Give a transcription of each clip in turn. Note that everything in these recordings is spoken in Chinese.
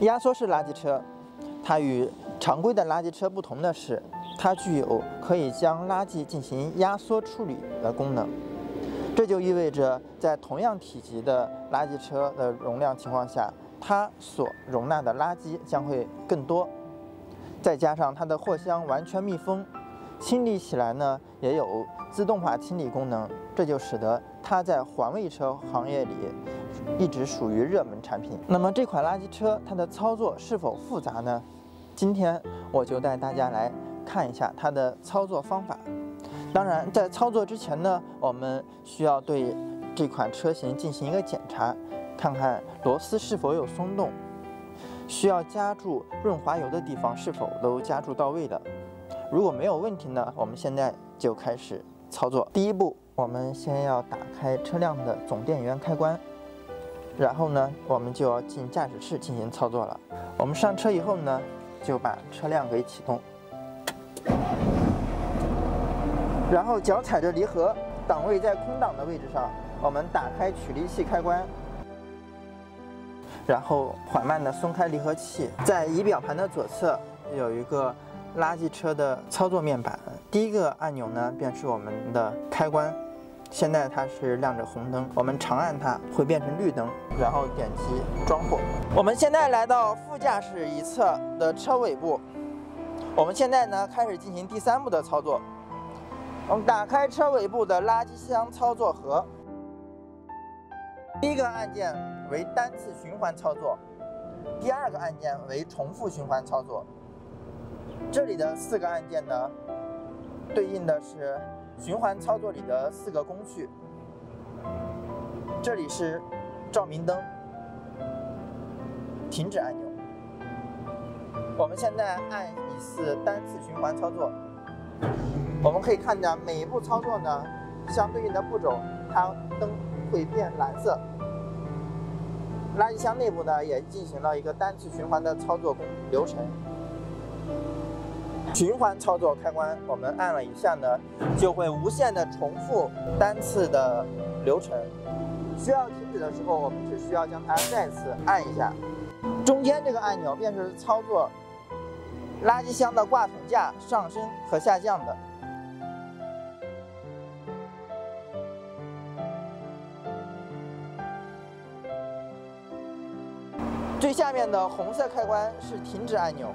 压缩式垃圾车，它与常规的垃圾车不同的是，它具有可以将垃圾进行压缩处理的功能。这就意味着，在同样体积的垃圾车的容量情况下，它所容纳的垃圾将会更多。再加上它的货箱完全密封，清理起来呢也有自动化清理功能，这就使得它在环卫车行业里。一直属于热门产品。那么这款垃圾车它的操作是否复杂呢？今天我就带大家来看一下它的操作方法。当然，在操作之前呢，我们需要对这款车型进行一个检查，看看螺丝是否有松动，需要加注润滑油的地方是否都加注到位了。如果没有问题呢，我们现在就开始操作。第一步，我们先要打开车辆的总电源开关。然后呢，我们就要进驾驶室进行操作了。我们上车以后呢，就把车辆给启动，然后脚踩着离合，档位在空档的位置上，我们打开取离器开关，然后缓慢的松开离合器。在仪表盘的左侧有一个垃圾车的操作面板，第一个按钮呢便是我们的开关。现在它是亮着红灯，我们长按它会变成绿灯，然后点击装货。我们现在来到副驾驶一侧的车尾部，我们现在呢开始进行第三步的操作。我们打开车尾部的垃圾箱操作盒，第一个按键为单次循环操作，第二个按键为重复循环操作。这里的四个按键呢，对应的是。循环操作里的四个工序，这里是照明灯、停止按钮。我们现在按一次单次循环操作，我们可以看到每一步操作呢，相对应的步骤，它灯会变蓝色。垃圾箱内部呢，也进行了一个单次循环的操作工流程。循环操作开关，我们按了一下呢，就会无限的重复单次的流程。需要停止的时候，我们只需要将它再次按一下。中间这个按钮便是操作垃圾箱的挂桶架上升和下降的。最下面的红色开关是停止按钮。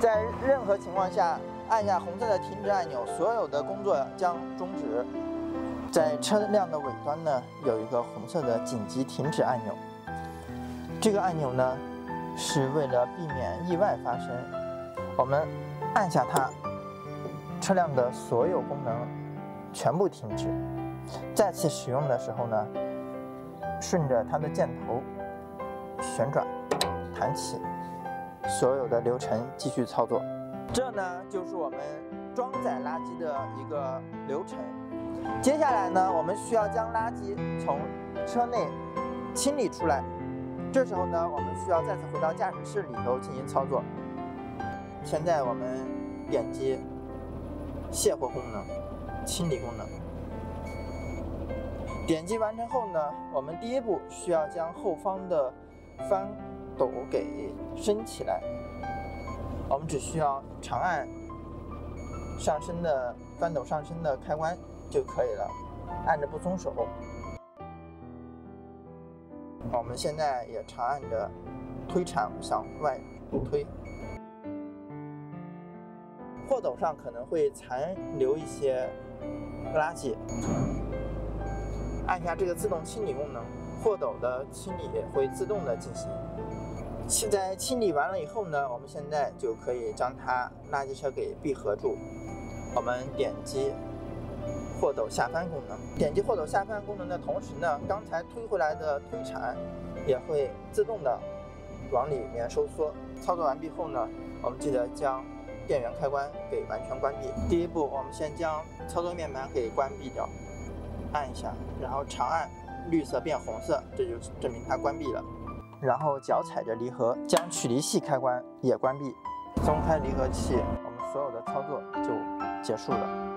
在任何情况下，按下红色的停止按钮，所有的工作将终止。在车辆的尾端呢，有一个红色的紧急停止按钮。这个按钮呢，是为了避免意外发生。我们按下它，车辆的所有功能全部停止。再次使用的时候呢，顺着它的箭头旋转，弹起。所有的流程继续操作，这呢就是我们装载垃圾的一个流程。接下来呢，我们需要将垃圾从车内清理出来。这时候呢，我们需要再次回到驾驶室里头进行操作。现在我们点击卸货功能、清理功能。点击完成后呢，我们第一步需要将后方的翻。斗给升起来，我们只需要长按上升的翻斗上升的开关就可以了，按着不松手。我们现在也长按着推铲向外推，货斗上可能会残留一些垃圾，按下这个自动清理功能，货斗的清理会自动的进行。现在清理完了以后呢，我们现在就可以将它垃圾车给闭合住。我们点击货斗下翻功能，点击货斗下翻功能的同时呢，刚才推回来的推铲也会自动的往里面收缩。操作完毕后呢，我们记得将电源开关给完全关闭。第一步，我们先将操作面板给关闭掉，按一下，然后长按，绿色变红色，这就证明它关闭了。然后脚踩着离合，将取离器开关也关闭，松开离合器，我们所有的操作就结束了。